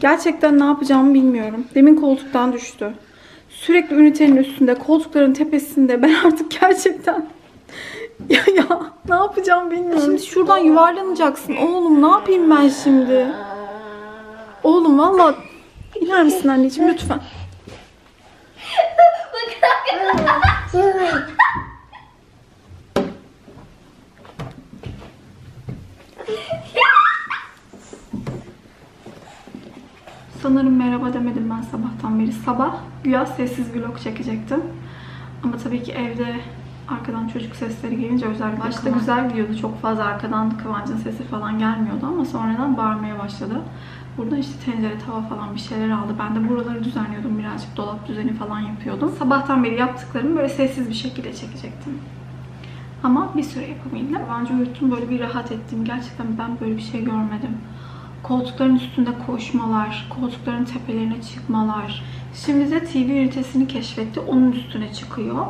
Gerçekten ne yapacağımı bilmiyorum. Demin koltuktan düştü. Sürekli ünitenin üstünde, koltukların tepesinde. Ben artık gerçekten ya ya ne yapacağım bilmiyorum. Şimdi şuradan yuvarlanacaksın. Oğlum ne yapayım ben şimdi? Oğlum valla iner misin anneciğim lütfen? Sanırım merhaba demedim ben sabahtan beri. Sabah güya sessiz vlog çekecektim. Ama tabii ki evde arkadan çocuk sesleri gelince özellikle başta güzel gidiyordu. Çok fazla arkadan Kıvancın sesi falan gelmiyordu ama sonradan bağırmaya başladı. Burada işte tencere, tava falan bir şeyler aldı. Ben de buraları düzenliyordum birazcık. Dolap düzeni falan yapıyordum. Sabahtan beri yaptıklarımı böyle sessiz bir şekilde çekecektim. Ama bir süre yapabildim. Bence uyuttum böyle bir rahat ettim. Gerçekten ben böyle bir şey görmedim. Koltukların üstünde koşmalar, koltukların tepelerine çıkmalar. Şimdi de TV ünitesini keşfetti. Onun üstüne çıkıyor.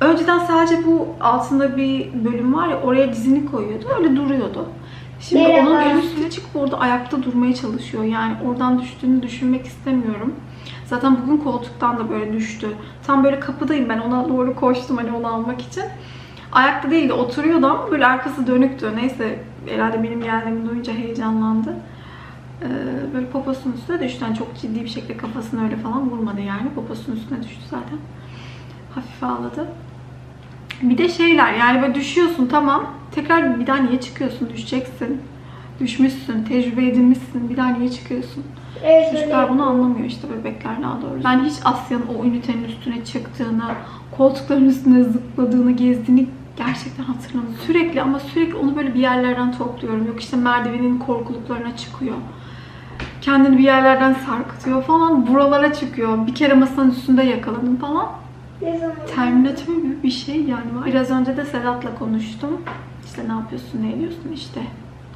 Önceden sadece bu altında bir bölüm var ya oraya dizini koyuyordu. Öyle duruyordu. Şimdi Merhaba. onun en üstüne çıkıp orada ayakta durmaya çalışıyor. Yani oradan düştüğünü düşünmek istemiyorum. Zaten bugün koltuktan da böyle düştü. Tam böyle kapıdayım ben ona doğru koştum hani onu almak için. Ayakta değildi oturuyordu ama böyle arkası dönüktü. Neyse herhalde benim geldiğimi duyunca heyecanlandı. Ee, böyle poposunun üstüne düştü. Yani çok ciddi bir şekilde kafasını öyle falan vurmadı yani. Poposunun üstüne düştü zaten. Hafif ağladı. Bir de şeyler yani böyle düşüyorsun tamam. Tekrar bir daha niye çıkıyorsun? Düşeceksin. Düşmüşsün, tecrübe edinmişsin. Bir daha niye çıkıyorsun? Evet, Çocuklar öyle. bunu anlamıyor işte bebekler daha doğrusu. Ben hiç Asya'nın o ünitenin üstüne çıktığını, koltukların üstüne zıpladığını, gezdiğini gerçekten hatırlamıyorum. Sürekli ama sürekli onu böyle bir yerlerden topluyorum. Yok işte merdivenin korkuluklarına çıkıyor. Kendini bir yerlerden sarkıtıyor falan. Buralara çıkıyor. Bir kere masanın üstünde yakaladım falan. Ne zaman? Terminatör gibi bir şey yani. Biraz önce de Sedat'la konuştum. İşte ne yapıyorsun, ne ediyorsun işte.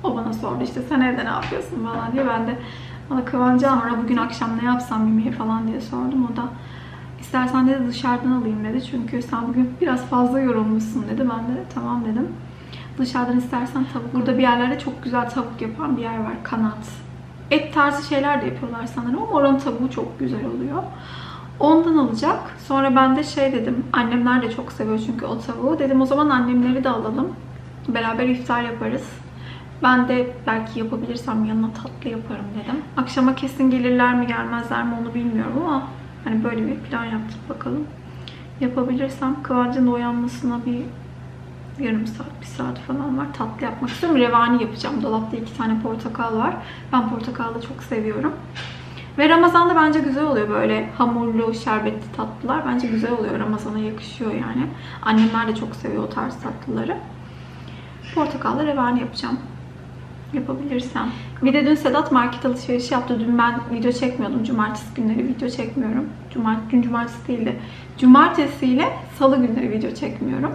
O bana sordu işte sen evde ne yapıyorsun falan diye. Ben de bana Kıvancı sonra bugün akşam ne yapsam yemeğe falan diye sordum. O da istersen dedi dışarıdan alayım dedi. Çünkü sen bugün biraz fazla yorulmuşsun dedi. Ben de tamam dedim. Dışarıdan istersen tavuk. Burada bir yerlerde çok güzel tavuk yapan bir yer var. Kanat. Et tarzı şeyler de yapıyorlar sanırım ama oranın tavuğu çok güzel oluyor. Ondan alacak. Sonra ben de şey dedim. Annemler de çok seviyor çünkü o tavuğu. Dedim o zaman annemleri de alalım. Beraber iftar yaparız. Ben de belki yapabilirsem yanına tatlı yaparım dedim. Akşama kesin gelirler mi gelmezler mi onu bilmiyorum ama hani böyle bir plan yaptık bakalım. Yapabilirsem Kıvancın uyanmasına bir yarım saat, bir saat falan var. Tatlı yapmak istiyorum. Revani yapacağım. Dolapta iki tane portakal var. Ben portakalı çok seviyorum. Ve Ramazan'da bence güzel oluyor böyle hamurlu, şerbetli tatlılar. Bence güzel oluyor. Ramazan'a yakışıyor yani. Annemler de çok seviyor o tarz tatlıları. Portakallı revani yapacağım. Yapabilirsem. Bir de dün Sedat market alışverişi yaptı. Dün ben video çekmiyordum. Cumartesi günleri video çekmiyorum. Cumartesi, dün cumartesi değildi. Cumartesi ile salı günleri video çekmiyorum.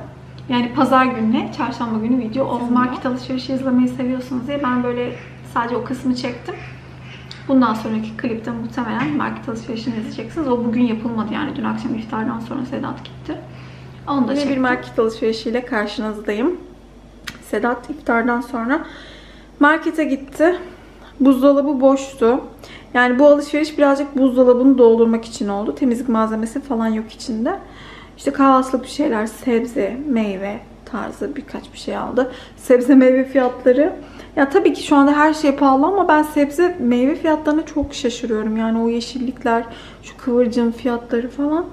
Yani pazar gününe, çarşamba günü video olmuyor. Market alışverişi izlemeyi seviyorsunuz diye ben böyle sadece o kısmı çektim. Bundan sonraki klipte muhtemelen market alışverişini izleyeceksiniz. O bugün yapılmadı yani. Dün akşam iftardan sonra Sedat gitti. Onu da Yine bir market alışverişiyle karşınızdayım. Sedat iftardan sonra markete gitti. Buzdolabı boştu. Yani bu alışveriş birazcık buzdolabını doldurmak için oldu. Temizlik malzemesi falan yok içinde. İşte kahvaltılık bir şeyler, sebze, meyve tarzı birkaç bir şey aldı. Sebze meyve fiyatları. Ya tabii ki şu anda her şey pahalı ama ben sebze meyve fiyatlarına çok şaşırıyorum. Yani o yeşillikler, şu kıvırcım fiyatları falan.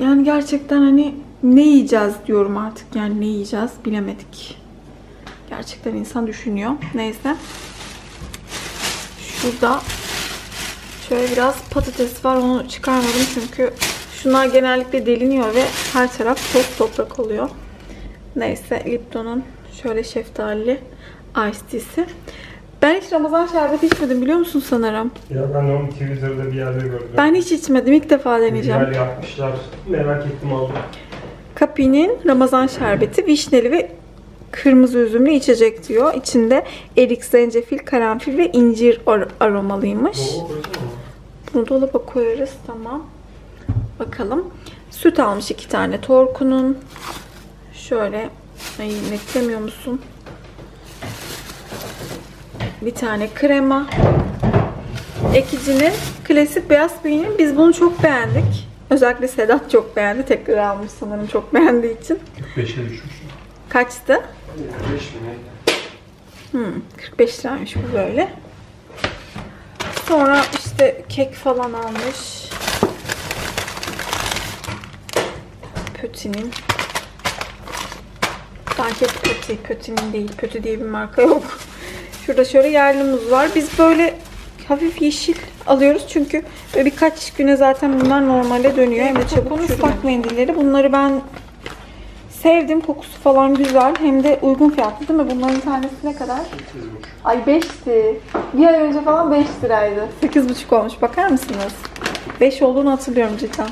Yani gerçekten hani ne yiyeceğiz diyorum artık. Yani ne yiyeceğiz bilemedik. Gerçekten insan düşünüyor. Neyse. Şurada şöyle biraz patates var. Onu çıkarmadım çünkü şunlar genellikle deliniyor ve her taraf toz toprak oluyor. Neyse Lipton'un şöyle şeftali ice tea'si. Ben hiç Ramazan şerbeti içmedim biliyor musun sanırım? Ya ben onu Twitter'da bir yerde gördüm. Ben hiç içmedim. İlk defa deneyeceğim. Güzel yapmışlar. Merak ettim aldım. Kapi'nin Ramazan şerbeti vişneli ve kırmızı üzümlü içecek diyor. İçinde erik, zencefil, karanfil ve incir ar- aromalıymış. Bunu dolaba koyarız. Tamam. Bakalım. Süt almış iki tane Torku'nun. Şöyle. Ay netlemiyor musun? Bir tane krema. Ekici'nin klasik beyaz peyniri. Biz bunu çok beğendik. Özellikle Sedat çok beğendi. Tekrar almış sanırım çok beğendiği için. 45'e düşmüş. Kaçtı? 45 mi ne? Hmm, 45 liraymış bu böyle. Sonra işte kek falan almış. Pötinin. Sanki Pöti, Pötinin değil. Pötü diye bir marka yok. Şurada şöyle yerli muz var. Biz böyle hafif yeşil alıyoruz çünkü birkaç güne zaten bunlar normale dönüyor. Hem de çabuk ıslak mendilleri. Bunları ben sevdim. Kokusu falan güzel. Hem de uygun fiyatlı değil mi? Bunların tanesi ne kadar? 8,5. Ay 5'ti. Bir ay önce falan 5 liraydı. 8,5 olmuş. Bakar mısınız? 5 olduğunu hatırlıyorum cidden.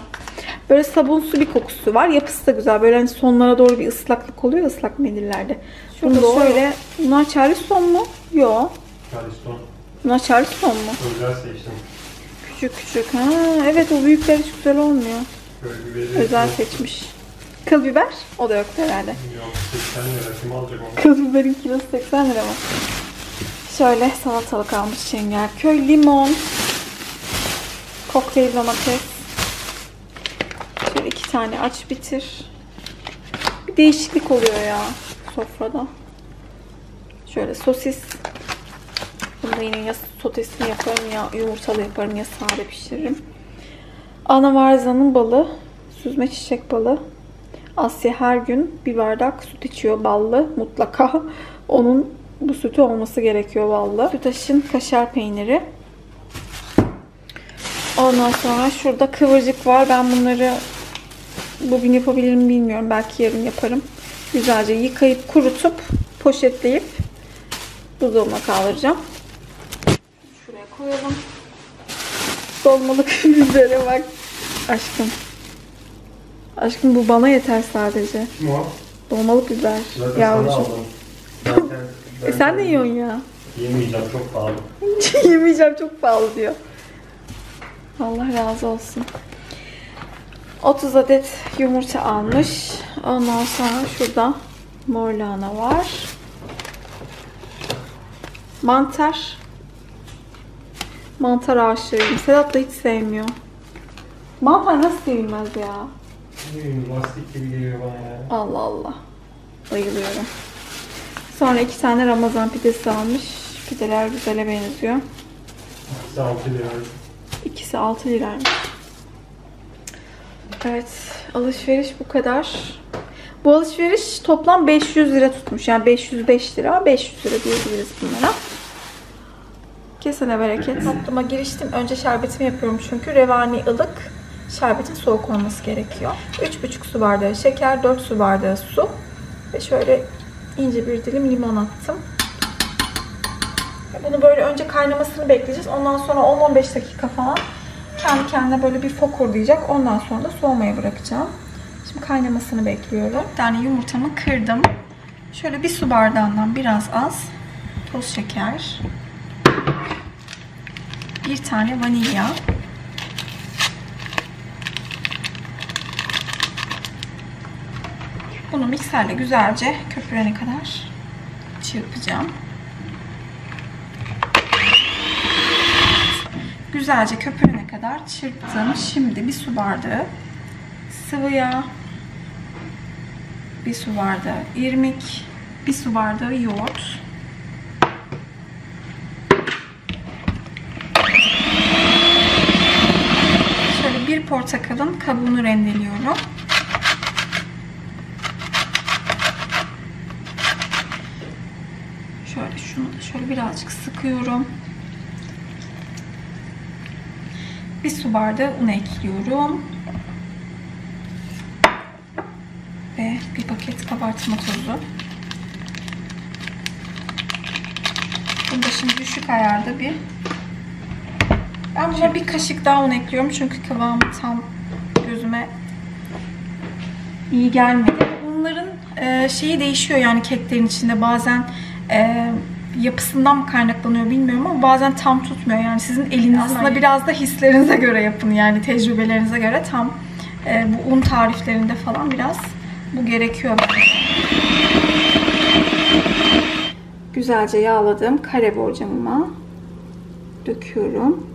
Böyle sabunsu bir kokusu var. Yapısı da güzel. Böyle hani sonlara doğru bir ıslaklık oluyor ıslak mendillerde. Şurada şöyle. Bunlar Charleston mu? Yok. Charleston. Bunlar Charleston mu? Özel seçtim. Küçük küçük. Ha, evet o büyükler hiç güzel olmuyor. Özel seçmiş. Kıl biber? O da yoktu herhalde. Yok 80 lira. Kim alacak onu? Kız biberin kilosu 80 lira mı? Şöyle salatalık almış Şengelköy. Limon. Kokteyl domates. Şöyle iki tane aç bitir. Bir değişiklik oluyor ya sofrada. Şöyle sosis. Bunda yine ya sotesini yaparım ya yumurtalı yaparım ya sade pişiririm. Ana varzanın balı. Süzme çiçek balı. Asya her gün bir bardak süt içiyor ballı mutlaka. Onun bu sütü olması gerekiyor ballı. Sütaş'ın kaşar peyniri. Ondan sonra şurada kıvırcık var. Ben bunları bugün yapabilir mi bilmiyorum. Belki yarın yaparım. Güzelce yıkayıp kurutup poşetleyip buzdolabına kaldıracağım. Şuraya koyalım. Dolmalık bibere bak. Aşkım. Aşkım bu bana yeter sadece. Kim o? Dolmalık biber. Zaten sana Yavrucuğum. aldım. Zaten E sen de yiyorsun ya. Yemeyeceğim çok pahalı. Yemeyeceğim çok pahalı diyor. Allah razı olsun. 30 adet yumurta almış. Ondan sonra şurada mor lahana var. Mantar. Mantar aşığıyım. Sedat da hiç sevmiyor. Mantar nasıl sevilmez ya? Lastik gibi geliyor bana ya. Allah Allah. Bayılıyorum. Sonra iki tane Ramazan pidesi almış. Pideler güzele benziyor. İkisi 6 lira. İkisi 6 liraymış. Evet, alışveriş bu kadar. Bu alışveriş toplam 500 lira tutmuş. Yani 505 lira, 500 lira diyebiliriz bunlara. Kesene bereket. Tatlıma giriştim. Önce şerbetimi yapıyorum çünkü revani ılık. Şerbetin soğuk olması gerekiyor. 3,5 su bardağı şeker, 4 su bardağı su. Ve şöyle ince bir dilim limon attım. Bunu böyle önce kaynamasını bekleyeceğiz. Ondan sonra 10-15 dakika falan kendi kendine böyle bir fokurdayacak. Ondan sonra da soğumaya bırakacağım. Şimdi kaynamasını bekliyorum. Bir tane yumurtamı kırdım. Şöyle bir su bardağından biraz az toz şeker. Bir tane vanilya. Bunu mikserle güzelce köpürene kadar çırpacağım. Güzelce köpürene kadar çırptım. Şimdi bir su bardağı sıvı yağ, bir su bardağı irmik, bir su bardağı yoğurt. Şöyle bir portakalın kabuğunu rendeliyorum. Şöyle şunu da şöyle birazcık sıkıyorum. Bir su bardağı un ekliyorum. Ve bir paket kabartma tozu. Bunu da şimdi düşük ayarda bir ben buna bir kaşık daha un ekliyorum çünkü kıvamı tam gözüme iyi gelmedi. Bunların e, şeyi değişiyor yani keklerin içinde bazen e, yapısından mı kaynaklanıyor bilmiyorum ama bazen tam tutmuyor. Yani sizin eliniz aslında biraz da hislerinize göre yapın yani tecrübelerinize göre tam e, bu un tariflerinde falan biraz bu gerekiyor. Güzelce yağladığım kare borcamıma döküyorum.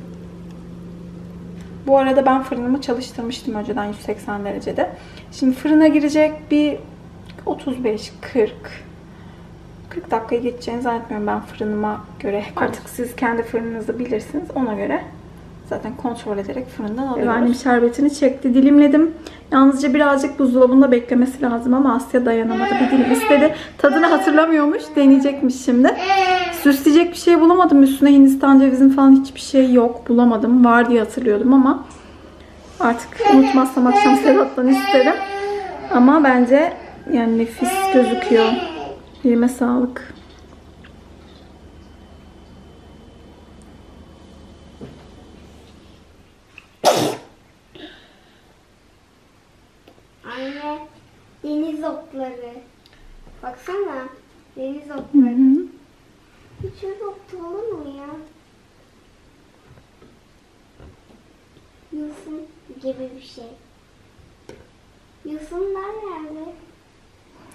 Bu arada ben fırınımı çalıştırmıştım önceden 180 derecede. Şimdi fırına girecek bir 35 40 40 dakikaya geçeceğini zannetmiyorum ben fırınıma göre. Artık siz kendi fırınınızı bilirsiniz. Ona göre zaten kontrol ederek fırından alıyoruz. Annem şerbetini çekti. Dilimledim. Yalnızca birazcık buzdolabında beklemesi lazım ama Asya dayanamadı. Bir dilim istedi. Tadını hatırlamıyormuş. Deneyecekmiş şimdi. Süsleyecek bir şey bulamadım. Üstüne Hindistan cevizin falan hiçbir şey yok. Bulamadım. Var diye hatırlıyordum ama artık unutmazsam akşam Sedat'tan isterim. Ama bence yani nefis gözüküyor. Elime sağlık. Anne, deniz otları. Baksana, deniz Hı otları. hı. Hiç öyle otu olur mu ya? Yosun gibi bir şey. Yosunlar nerede?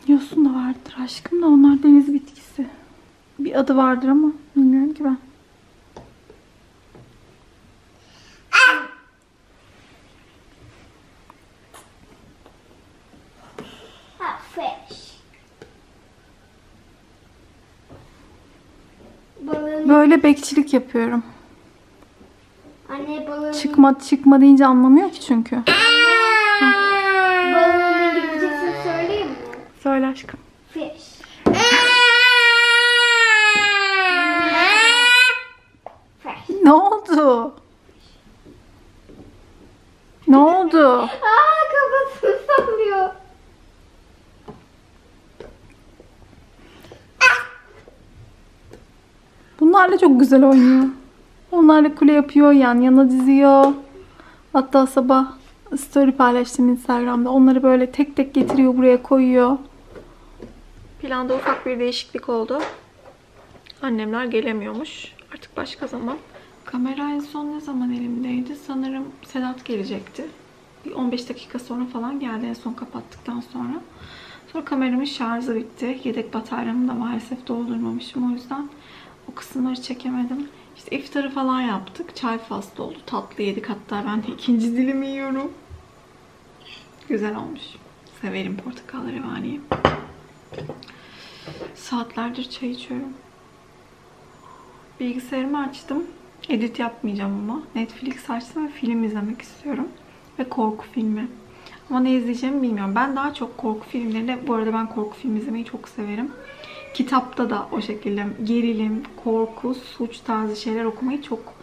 Yosun da vardır aşkım da onlar deniz bitkisi. Bir adı vardır ama bilmiyorum ki ben. Böyle bekçilik yapıyorum. anne balığın, Çıkma çıkma deyince anlamıyor ki çünkü. balığın İngilizcesini söyleyeyim mi? Söyle aşkım. Fish. Ne oldu? Ne oldu? Aa kafasını sallıyor. Bunlarla çok güzel oynuyor. Onlarla kule yapıyor, yan yana diziyor. Hatta sabah story paylaştım Instagram'da. Onları böyle tek tek getiriyor, buraya koyuyor. Planda ufak bir değişiklik oldu. Annemler gelemiyormuş. Artık başka zaman. Kamera en son ne zaman elimdeydi? Sanırım Sedat gelecekti. Bir 15 dakika sonra falan geldi en son kapattıktan sonra. Sonra kameramın şarjı bitti. Yedek bataryamı da maalesef doldurmamışım. O yüzden o kısımları çekemedim. İşte iftarı falan yaptık. Çay faslı oldu. Tatlı yedik. Hatta ben de ikinci dilimi yiyorum. Güzel olmuş. Severim portakal revaniyi. Saatlerdir çay içiyorum. Bilgisayarımı açtım. Edit yapmayacağım ama. Netflix açtım ve film izlemek istiyorum. Ve korku filmi. Ama ne izleyeceğimi bilmiyorum. Ben daha çok korku filmlerinde, bu arada ben korku film izlemeyi çok severim. Kitapta da o şekilde gerilim, korku, suç tarzı şeyler okumayı çok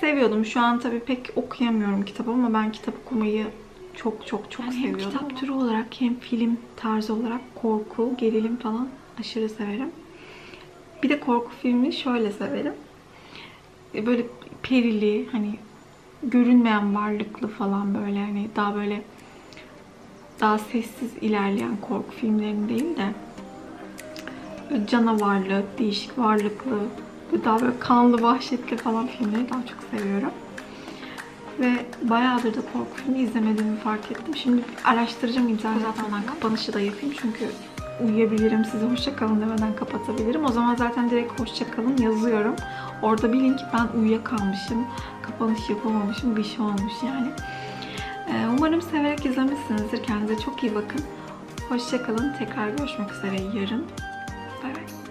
seviyordum. Şu an tabii pek okuyamıyorum kitap ama ben kitap okumayı çok çok çok seviyordum. Hem kitap türü olarak hem film tarzı olarak korku, gerilim falan aşırı severim. Bir de korku filmi şöyle severim. E, Böyle perili, hani görünmeyen varlıklı falan böyle hani daha böyle daha sessiz ilerleyen korku filmlerini değil de canavarlı, değişik varlıklı, daha böyle kanlı, vahşetli falan filmleri daha çok seviyorum. Ve bayağıdır da korku filmi izlemediğimi fark ettim. Şimdi araştıracağım internetten kapanışı da yapayım çünkü uyuyabilirim, size hoşça kalın demeden kapatabilirim. O zaman zaten direkt hoşça kalın yazıyorum. Orada bilin ki ben uyuyakalmışım, kapanış yapamamışım, bir şey olmuş yani. Ee, Umarım severek izlemişsinizdir. Kendinize çok iyi bakın. Hoşça kalın. Tekrar görüşmek üzere yarın. Bay bay.